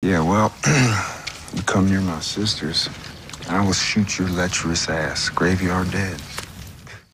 Yeah, well, you come near my sisters, I will shoot your lecherous ass, graveyard dead.